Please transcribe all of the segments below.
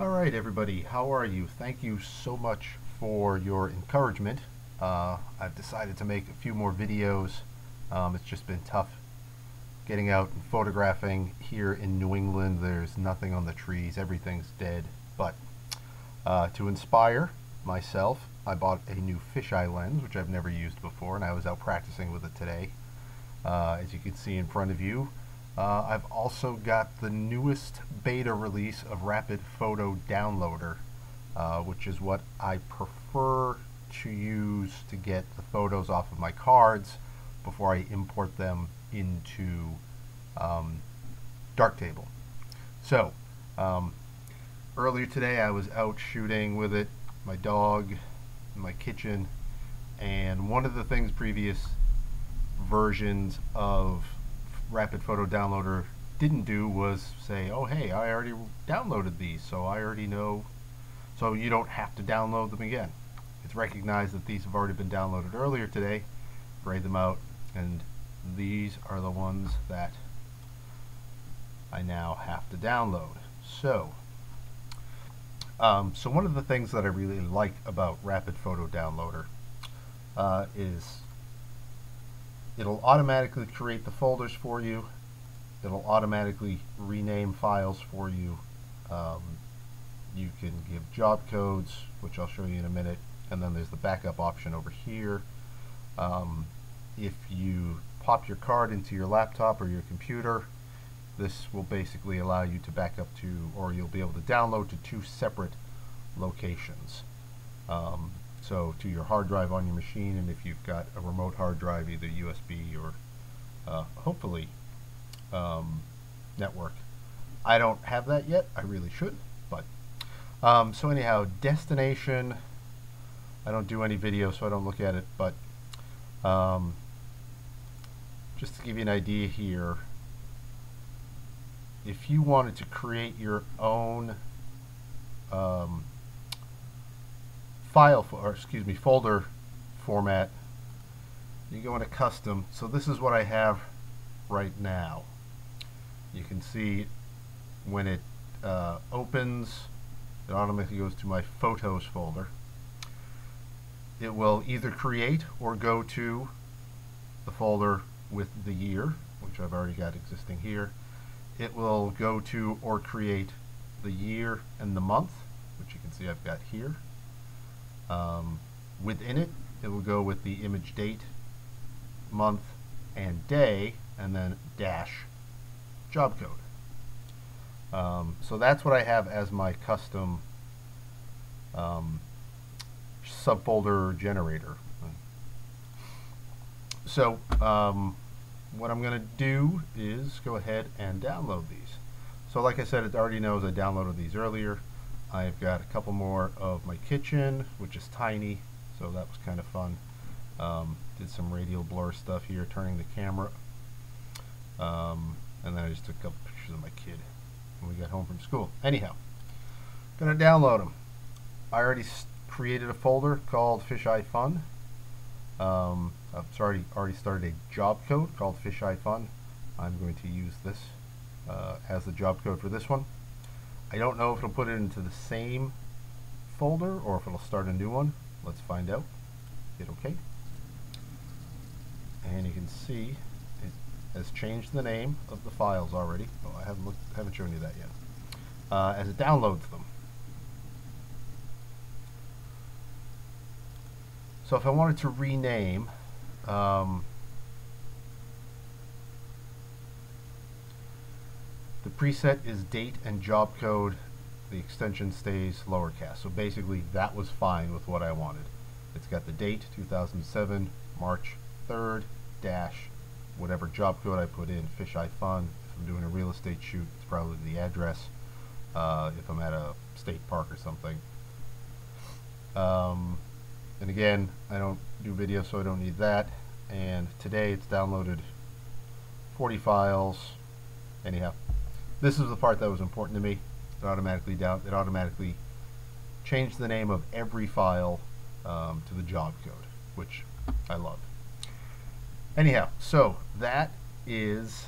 All right, everybody, how are you? Thank you so much for your encouragement. Uh, I've decided to make a few more videos. Um, it's just been tough getting out and photographing here in New England. There's nothing on the trees, everything's dead. But uh, to inspire myself, I bought a new fisheye lens, which I've never used before, and I was out practicing with it today. Uh, as you can see in front of you, uh, I've also got the newest beta release of Rapid Photo Downloader, uh, which is what I prefer to use to get the photos off of my cards before I import them into um, Darktable. So, um, earlier today I was out shooting with it, my dog, in my kitchen, and one of the things previous versions of Rapid Photo Downloader didn't do was say, oh hey, I already downloaded these, so I already know, so you don't have to download them again. It's recognized that these have already been downloaded earlier today, grayed them out, and these are the ones that I now have to download. So, um, so one of the things that I really like about Rapid Photo Downloader uh, is it'll automatically create the folders for you. It'll automatically rename files for you. Um, you can give job codes, which I'll show you in a minute, and then there's the backup option over here. Um, if you pop your card into your laptop or your computer, this will basically allow you to back up to, or you'll be able to download to two separate locations. Um, so to your hard drive on your machine, and if you've got a remote hard drive, either USB or uh, hopefully um, network. I don't have that yet. I really should, but um, so anyhow, destination. I don't do any video, so I don't look at it, but um, just to give you an idea here, if you wanted to create your own um, file, or excuse me, folder format, you go into custom. So this is what I have right now. You can see when it uh, opens, it automatically goes to my photos folder. It will either create or go to the folder with the year, which I've already got existing here. It will go to or create the year and the month, which you can see I've got here. Um, within it, it will go with the image date, month, and day, and then dash job code. Um, so that's what I have as my custom um, subfolder generator. So um, what I'm going to do is go ahead and download these. So like I said, it already knows I downloaded these earlier. I've got a couple more of my kitchen, which is tiny, so that was kind of fun. Um, did some radial blur stuff here, turning the camera. Um, and then I just took a couple pictures of my kid when we got home from school. Anyhow, gonna download them. I already created a folder called Fisheye Fun. Um, I've already, already started a job code called Fisheye Fun. I'm going to use this uh, as the job code for this one. I don't know if it'll put it into the same folder or if it'll start a new one. Let's find out. Hit OK. And you can see it has changed the name of the files already. Oh, I haven't looked, haven't shown you that yet. Uh, as it downloads them. So if I wanted to rename um, The preset is date and job code. The extension stays lowercase. So basically that was fine with what I wanted. It's got the date, 2007, March 3rd, dash, whatever job code I put in, fisheye fun. If I'm doing a real estate shoot, it's probably the address. Uh, if I'm at a state park or something. Um, and again, I don't do video, so I don't need that. And today it's downloaded 40 files. Anyhow, this is the part that was important to me. It automatically down. It automatically changed the name of every file um, to the job code, which I love. Anyhow, so that is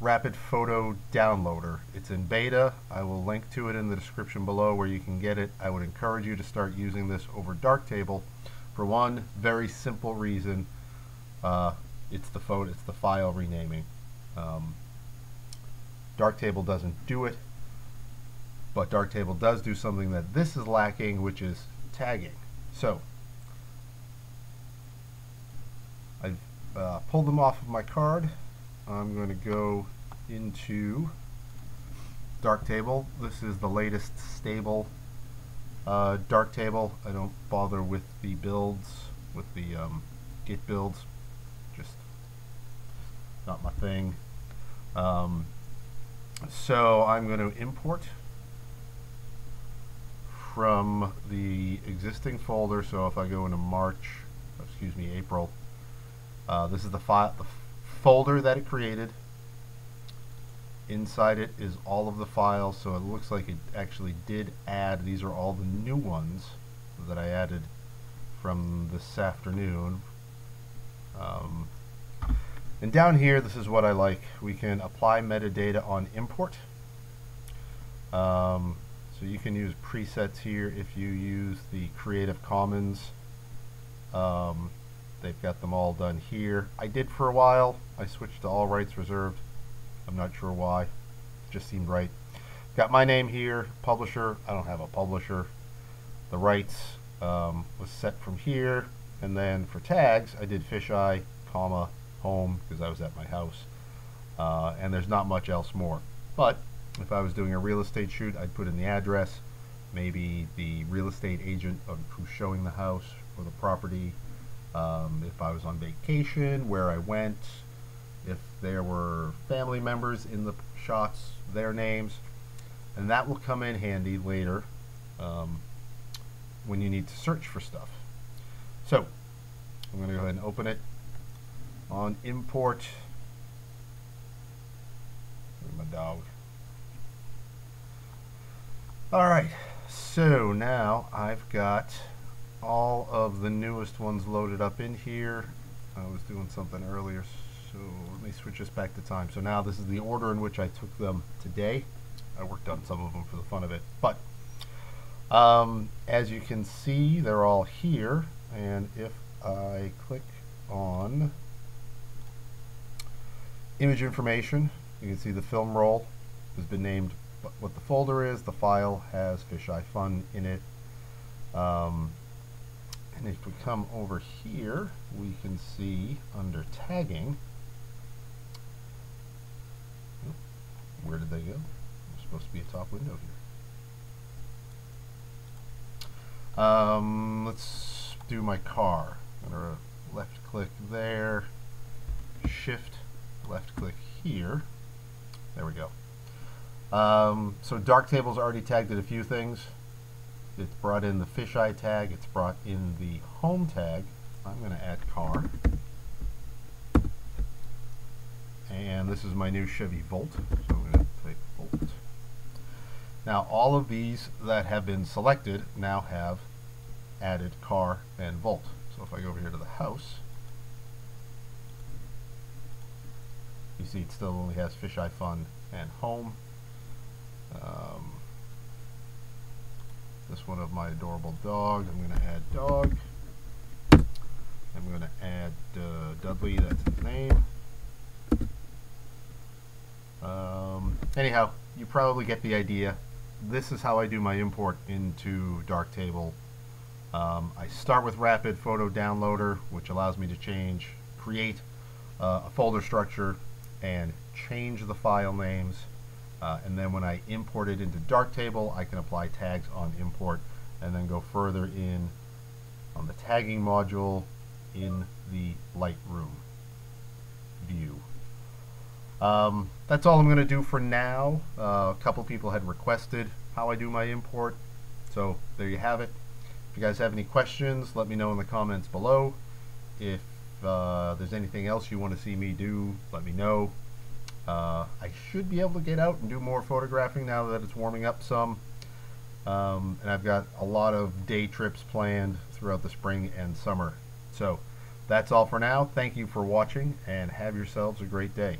Rapid Photo Downloader. It's in beta. I will link to it in the description below where you can get it. I would encourage you to start using this over Darktable for one very simple reason. Uh, it's the photo, it's the file renaming. Um, Darktable doesn't do it, but Darktable does do something that this is lacking, which is tagging. So I've uh, pulled them off of my card. I'm going to go into Darktable. This is the latest stable uh, Darktable. I don't bother with the builds, with the um, Git builds. Just not my thing. Um, so I'm going to import from the existing folder. So if I go into March, excuse me, April, uh, this is the file, the folder that it created. Inside it is all of the files, so it looks like it actually did add. These are all the new ones that I added from this afternoon. Um, and down here, this is what I like. We can apply metadata on import. Um, so you can use presets here if you use the Creative Commons. Um, they've got them all done here. I did for a while. I switched to all rights reserved. I'm not sure why. It just seemed right. Got my name here, publisher. I don't have a publisher. The rights um, was set from here. And then for tags, I did fisheye, comma, home because I was at my house. Uh, and there's not much else more. But if I was doing a real estate shoot, I'd put in the address, maybe the real estate agent of, who's showing the house or the property, um, if I was on vacation, where I went, if there were family members in the shots, their names, and that will come in handy later um, when you need to search for stuff. So I'm going to go ahead and open it on import. my dog. All right, so now I've got all of the newest ones loaded up in here. I was doing something earlier, so let me switch this back to time. So now this is the order in which I took them today. I worked on some of them for the fun of it. But um, as you can see, they're all here. And if I click on image information, you can see the film roll has been named what the folder is. The file has fisheye fun in it. Um, and if we come over here, we can see under tagging, where did they go? There's supposed to be a top window here. Um, let's do my car. I'm going to left click there, shift, left click here. There we go. Um, so Darktable's already tagged it a few things. It's brought in the fisheye tag. It's brought in the home tag. I'm going to add car. And this is my new Chevy Volt. So I'm going to type Volt. Now all of these that have been selected now have added car and Volt. So if I go over here to the house, you see it still only has fisheye fun and home. Um, this one of my adorable dog. I'm going to add dog. I'm going to add uh, Dudley, that's his name. Um, anyhow, you probably get the idea. This is how I do my import into Darktable. Um, I start with Rapid Photo Downloader, which allows me to change, create uh, a folder structure, and change the file names uh, and then when I import it into Darktable, I can apply tags on import and then go further in on the tagging module in the Lightroom view. Um, that's all I'm going to do for now. Uh, a couple people had requested how I do my import, so there you have it. If you guys have any questions, let me know in the comments below. If uh, there's anything else you want to see me do, let me know. Uh, I should be able to get out and do more photographing now that it's warming up some. Um, and I've got a lot of day trips planned throughout the spring and summer. So that's all for now. Thank you for watching and have yourselves a great day.